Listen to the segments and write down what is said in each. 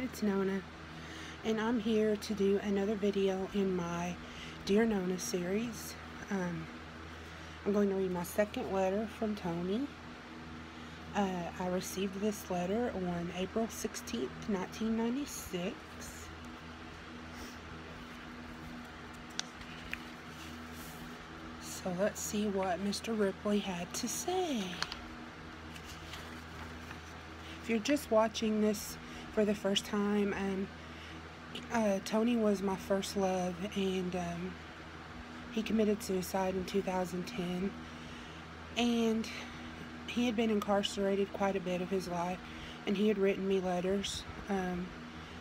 it's Nona and I'm here to do another video in my Dear Nona series. Um, I'm going to read my second letter from Tony. Uh, I received this letter on April 16th, 1996. So let's see what Mr. Ripley had to say. If you're just watching this for the first time, um, uh, Tony was my first love, and um, he committed suicide in 2010. And he had been incarcerated quite a bit of his life, and he had written me letters, um,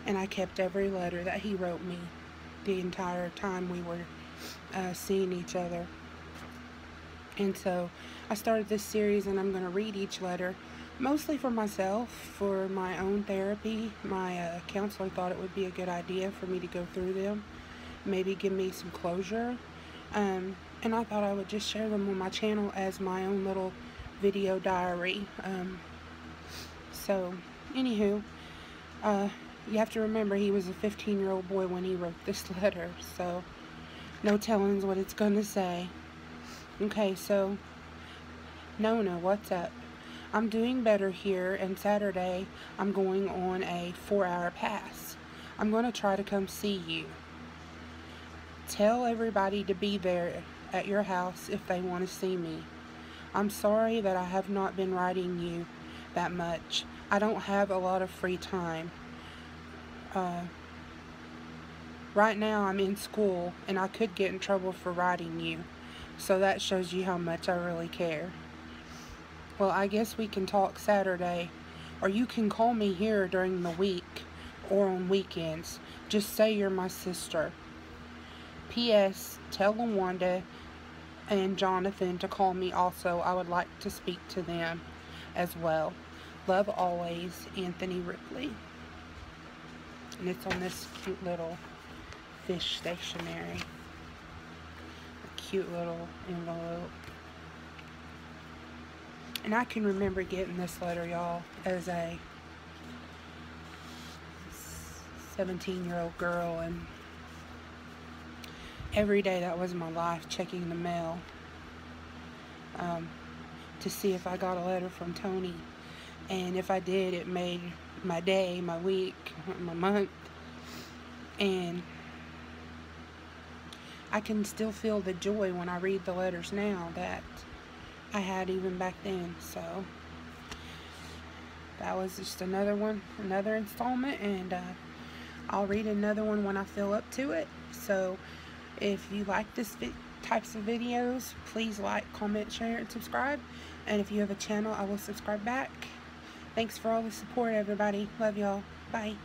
and I kept every letter that he wrote me the entire time we were uh, seeing each other. And so I started this series, and I'm going to read each letter mostly for myself, for my own therapy. My uh, counselor thought it would be a good idea for me to go through them, maybe give me some closure. Um, and I thought I would just share them on my channel as my own little video diary. Um, so, anywho, uh, you have to remember he was a 15 year old boy when he wrote this letter, so no tellings what it's gonna say. Okay, so, Nona, what's up? I'm doing better here, and Saturday I'm going on a four hour pass. I'm going to try to come see you. Tell everybody to be there at your house if they want to see me. I'm sorry that I have not been writing you that much. I don't have a lot of free time. Uh, right now I'm in school and I could get in trouble for writing you. So that shows you how much I really care. Well, I guess we can talk Saturday. Or you can call me here during the week or on weekends. Just say you're my sister. P.S. Tell Lawanda and Jonathan to call me also. I would like to speak to them as well. Love always, Anthony Ripley. And it's on this cute little fish stationery. A cute little envelope. And I can remember getting this letter, y'all, as a 17 year old girl. And every day that was my life, checking the mail um, to see if I got a letter from Tony. And if I did, it made my day, my week, my month. And I can still feel the joy when I read the letters now that I had even back then. So that was just another one, another installment, and uh, I'll read another one when I feel up to it. So if you like this types of videos, please like, comment, share, and subscribe. And if you have a channel, I will subscribe back. Thanks for all the support, everybody. Love y'all. Bye.